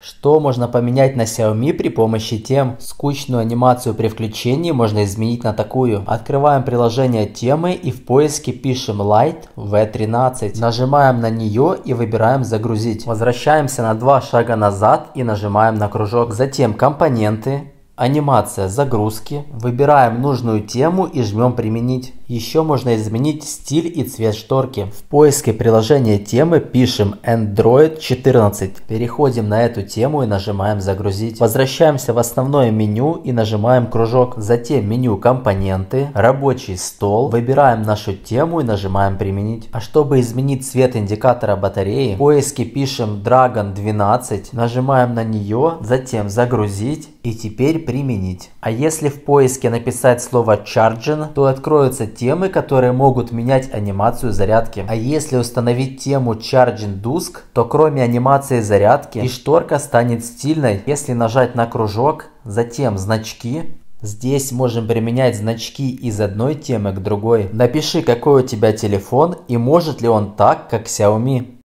Что можно поменять на Xiaomi при помощи тем? Скучную анимацию при включении можно изменить на такую. Открываем приложение темы и в поиске пишем Light V13. Нажимаем на нее и выбираем загрузить. Возвращаемся на два шага назад и нажимаем на кружок. Затем компоненты, анимация загрузки. Выбираем нужную тему и жмем применить. Еще можно изменить стиль и цвет шторки. В поиске приложения темы пишем Android 14. Переходим на эту тему и нажимаем загрузить. Возвращаемся в основное меню и нажимаем кружок. Затем меню компоненты, рабочий стол. Выбираем нашу тему и нажимаем применить. А чтобы изменить цвет индикатора батареи, в поиске пишем Dragon 12. Нажимаем на нее, затем загрузить и теперь применить. А если в поиске написать слово Charging, то откроются темы, которые могут менять анимацию зарядки. А если установить тему Charging Dusk, то кроме анимации зарядки и шторка станет стильной. Если нажать на кружок, затем значки, Здесь можем применять значки из одной темы к другой. Напиши, какой у тебя телефон и может ли он так, как Xiaomi.